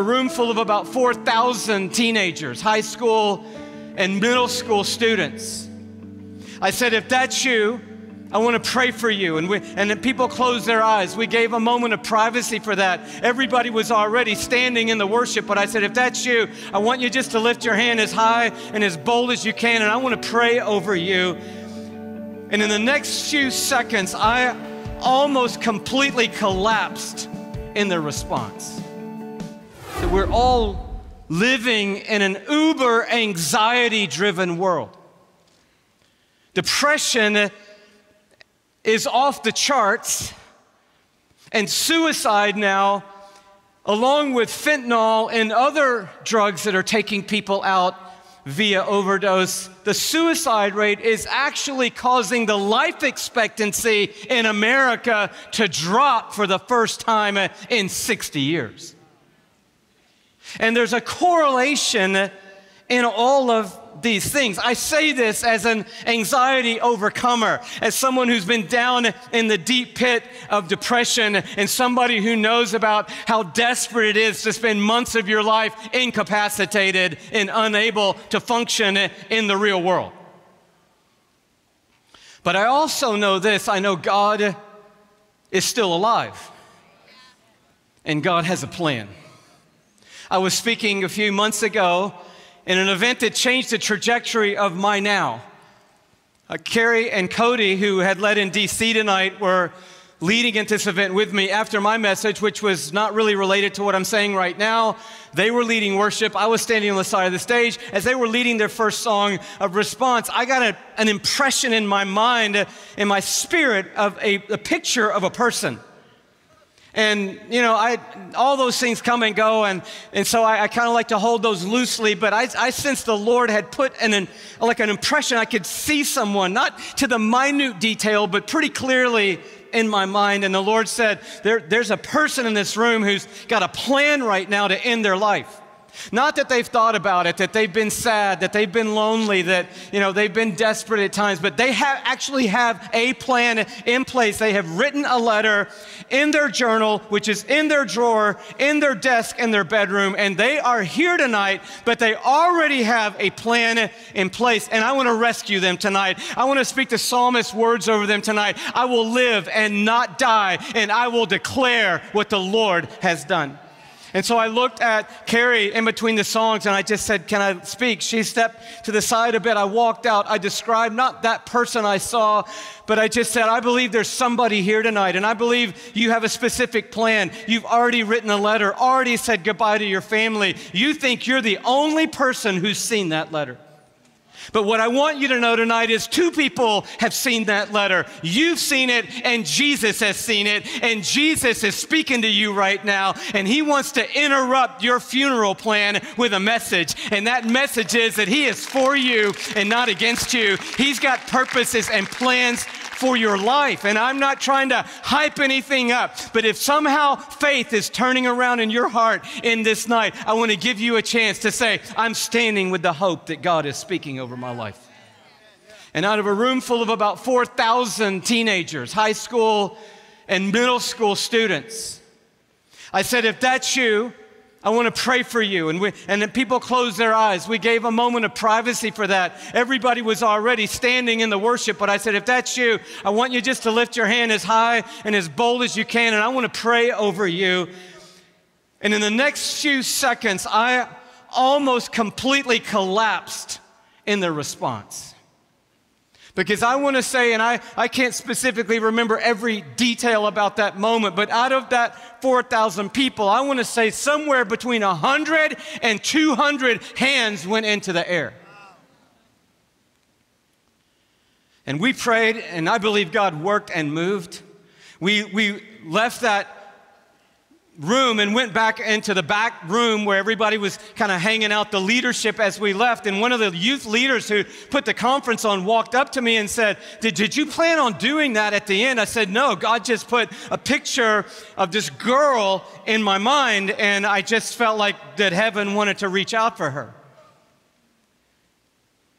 A room full of about 4,000 teenagers, high school and middle school students. I said, if that's you, I want to pray for you. And, we, and then people closed their eyes. We gave a moment of privacy for that. Everybody was already standing in the worship, but I said, if that's you, I want you just to lift your hand as high and as bold as you can, and I want to pray over you. And in the next few seconds, I almost completely collapsed in the response that we're all living in an uber anxiety driven world. Depression is off the charts, and suicide now, along with fentanyl and other drugs that are taking people out via overdose, the suicide rate is actually causing the life expectancy in America to drop for the first time in 60 years. And there's a correlation in all of these things. I say this as an anxiety overcomer, as someone who's been down in the deep pit of depression, and somebody who knows about how desperate it is to spend months of your life incapacitated and unable to function in the real world. But I also know this I know God is still alive, and God has a plan. I was speaking a few months ago in an event that changed the trajectory of my now. Uh, Kari and Cody, who had led in DC tonight, were leading into this event with me after my message, which was not really related to what I'm saying right now. They were leading worship. I was standing on the side of the stage. As they were leading their first song of response, I got a, an impression in my mind, in my spirit, of a, a picture of a person. And, you know, I, all those things come and go. And, and so I, I kind of like to hold those loosely. But I, I sensed the Lord had put an, an, like an impression. I could see someone, not to the minute detail, but pretty clearly in my mind. And the Lord said, there, There's a person in this room who's got a plan right now to end their life. Not that they've thought about it, that they've been sad, that they've been lonely, that you know they've been desperate at times, but they have actually have a plan in place. They have written a letter in their journal, which is in their drawer, in their desk, in their bedroom, and they are here tonight, but they already have a plan in place. And I want to rescue them tonight. I want to speak the psalmist's words over them tonight. I will live and not die, and I will declare what the Lord has done. And so I looked at Kari in between the songs and I just said, Can I speak? She stepped to the side a bit. I walked out. I described not that person I saw, but I just said, I believe there's somebody here tonight. And I believe you have a specific plan. You've already written a letter, already said goodbye to your family. You think you're the only person who's seen that letter. But what I want you to know tonight is two people have seen that letter. You've seen it, and Jesus has seen it, and Jesus is speaking to you right now, and He wants to interrupt your funeral plan with a message. And that message is that He is for you and not against you. He's got purposes and plans for your life. And I'm not trying to hype anything up, but if somehow faith is turning around in your heart in this night, I want to give you a chance to say, I'm standing with the hope that God is speaking over my life. And out of a room full of about 4,000 teenagers, high school and middle school students, I said, if that's you, I want to pray for you. And, we, and people closed their eyes. We gave a moment of privacy for that. Everybody was already standing in the worship, but I said, if that's you, I want you just to lift your hand as high and as bold as you can, and I want to pray over you. And in the next few seconds, I almost completely collapsed in the response. Because I want to say, and I, I can't specifically remember every detail about that moment, but out of that 4,000 people, I want to say somewhere between 100 and 200 hands went into the air. And we prayed, and I believe God worked and moved. We, we left that room and went back into the back room where everybody was kind of hanging out the leadership as we left. And one of the youth leaders who put the conference on walked up to me and said did, did you plan on doing that at the end? I said no god just put a picture of this girl in my mind and i just felt like that heaven wanted to reach out for her.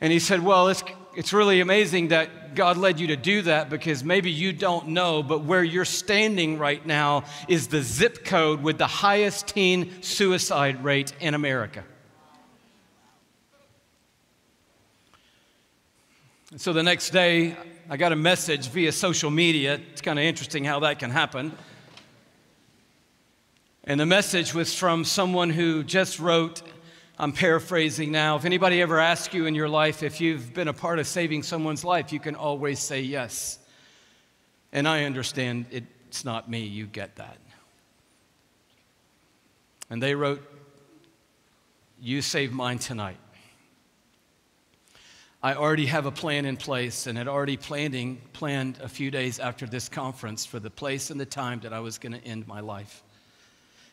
And he said well it's, it's really amazing that God led you to do that because maybe you don't know, but where you're standing right now is the zip code with the highest teen suicide rate in America. So the next day, I got a message via social media. It's kind of interesting how that can happen. And the message was from someone who just wrote, I'm paraphrasing now. If anybody ever asks you in your life if you've been a part of saving someone's life, you can always say yes. And I understand it's not me, you get that. And they wrote, You saved mine tonight. I already have a plan in place and had already planning, planned a few days after this conference for the place and the time that I was going to end my life.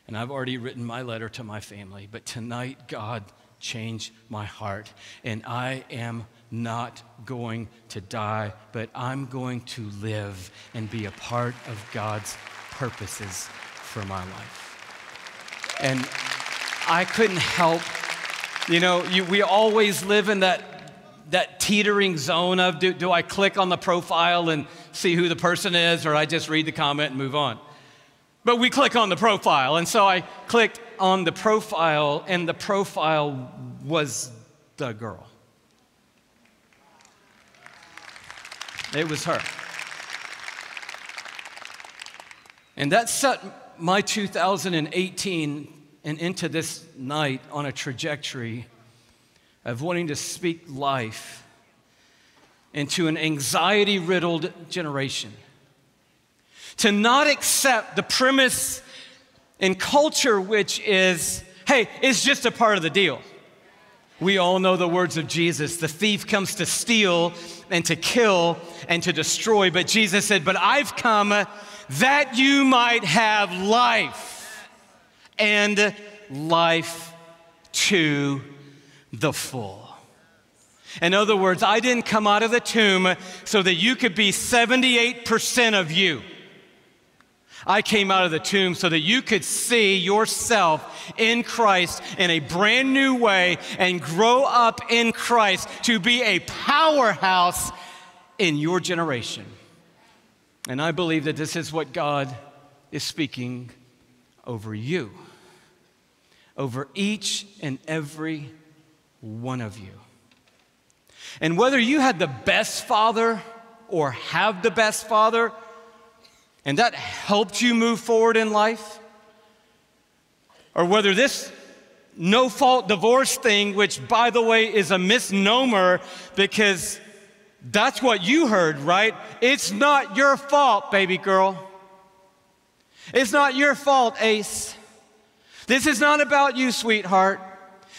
And I've already written my letter to my family. But tonight, God changed my heart. And I am not going to die, but I'm going to live and be a part of God's purposes for my life. And I couldn't help, you know, you, we always live in that that teetering zone of do, do I click on the profile and see who the person is, or I just read the comment and move on? But we click on the profile. And so I clicked on the profile, and the profile was the girl. It was her. And that set my 2018 and into this night on a trajectory of wanting to speak life into an anxiety riddled generation. To not accept the premise in culture, which is, hey, it's just a part of the deal. We all know the words of Jesus the thief comes to steal and to kill and to destroy. But Jesus said, But I've come that you might have life and life to the full. In other words, I didn't come out of the tomb so that you could be 78% of you. I came out of the tomb so that you could see yourself in Christ in a brand new way and grow up in Christ to be a powerhouse in your generation. And I believe that this is what God is speaking over you, over each and every one of you. And whether you had the best father or have the best father, and that helped you move forward in life, or whether this no fault divorce thing, which by the way is a misnomer because that's what you heard, right? It's not your fault, baby girl. It's not your fault, Ace. This is not about you, sweetheart.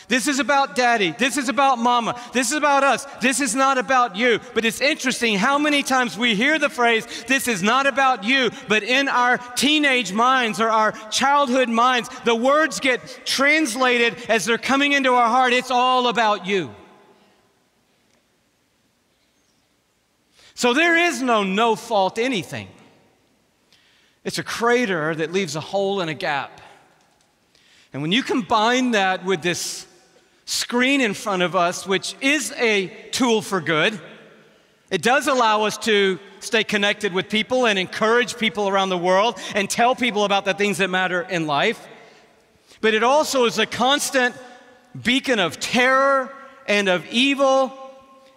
This is about daddy. This is about mama. This is about us. This is not about you. But it's interesting how many times we hear the phrase, this is not about you, but in our teenage minds or our childhood minds, the words get translated as they're coming into our heart. It's all about you. So there is no no fault anything. It's a crater that leaves a hole and a gap. And when you combine that with this screen in front of us, which is a tool for good. It does allow us to stay connected with people and encourage people around the world and tell people about the things that matter in life. But it also is a constant beacon of terror and of evil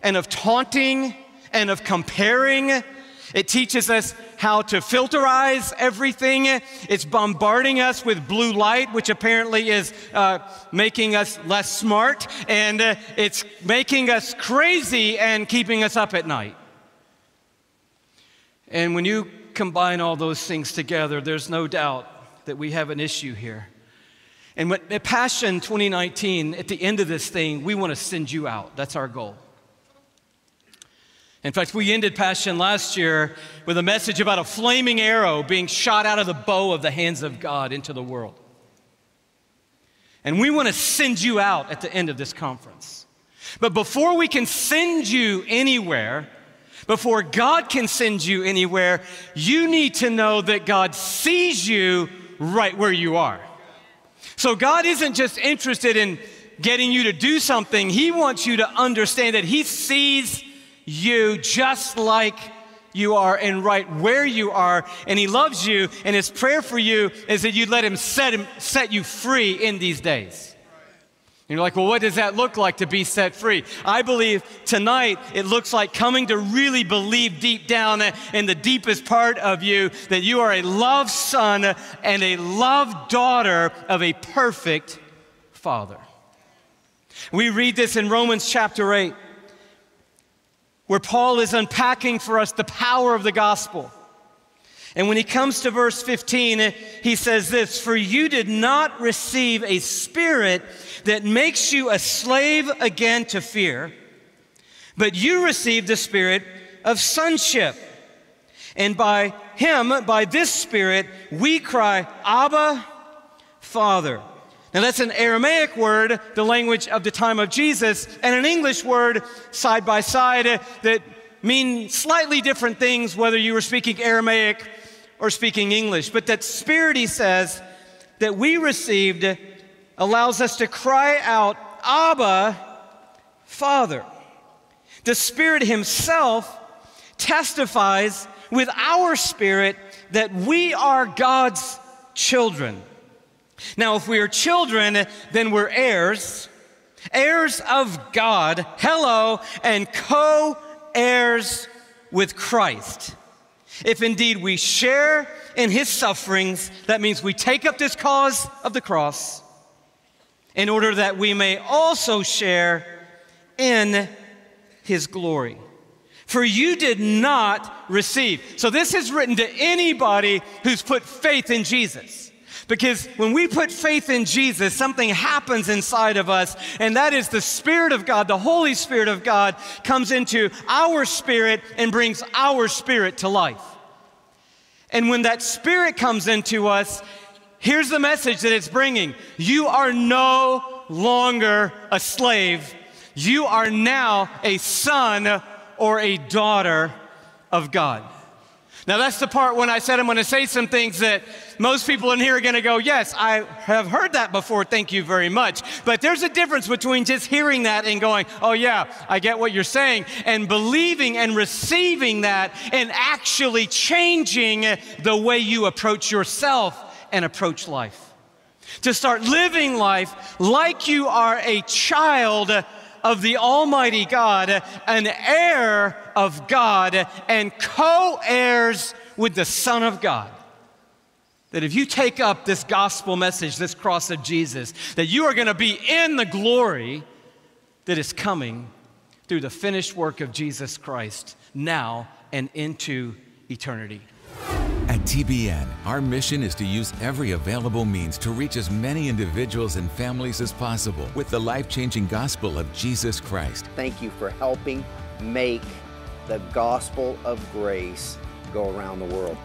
and of taunting and of comparing it teaches us how to filterize everything. It's bombarding us with blue light, which apparently is uh, making us less smart, and uh, it's making us crazy and keeping us up at night. And when you combine all those things together, there's no doubt that we have an issue here. And at Passion 2019, at the end of this thing, we want to send you out. That's our goal. In fact, we ended Passion last year with a message about a flaming arrow being shot out of the bow of the hands of God into the world. And we want to send you out at the end of this conference. But before we can send you anywhere, before God can send you anywhere, you need to know that God sees you right where you are. So God isn't just interested in getting you to do something, He wants you to understand that He sees you just like you are and right where you are, and He loves you, and His prayer for you is that you let Him set, him, set you free in these days. And you're like, well, what does that look like to be set free? I believe tonight it looks like coming to really believe deep down in the deepest part of you that you are a loved son and a loved daughter of a perfect father. We read this in Romans chapter 8 where Paul is unpacking for us the power of the gospel. And when he comes to verse 15, he says this For you did not receive a spirit that makes you a slave again to fear, but you received the spirit of sonship. And by him, by this spirit, we cry, Abba, Father. Now, that's an Aramaic word, the language of the time of Jesus, and an English word side by side that mean slightly different things whether you were speaking Aramaic or speaking English. But that spirit, he says, that we received allows us to cry out, Abba, Father. The Spirit Himself testifies with our spirit that we are God's children. Now, if we are children, then we're heirs, heirs of God, hello, and co heirs with Christ. If indeed we share in his sufferings, that means we take up this cause of the cross in order that we may also share in his glory. For you did not receive. So, this is written to anybody who's put faith in Jesus. Because when we put faith in Jesus, something happens inside of us, and that is the Spirit of God, the Holy Spirit of God, comes into our spirit and brings our spirit to life. And when that Spirit comes into us, here's the message that it's bringing You are no longer a slave, you are now a son or a daughter of God. Now, that's the part when I said I'm going to say some things that most people in here are going to go, Yes, I have heard that before. Thank you very much. But there's a difference between just hearing that and going, Oh, yeah, I get what you're saying, and believing and receiving that and actually changing the way you approach yourself and approach life. To start living life like you are a child of the Almighty God, an heir of God, and co heirs with the Son of God. That if you take up this gospel message, this cross of Jesus, that you are going to be in the glory that is coming through the finished work of Jesus Christ now and into eternity. At TBN, our mission is to use every available means to reach as many individuals and families as possible with the life changing gospel of Jesus Christ. Thank you for helping make the gospel of grace go around the world.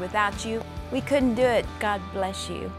Without you, we couldn't do it. God bless you.